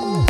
Ooh.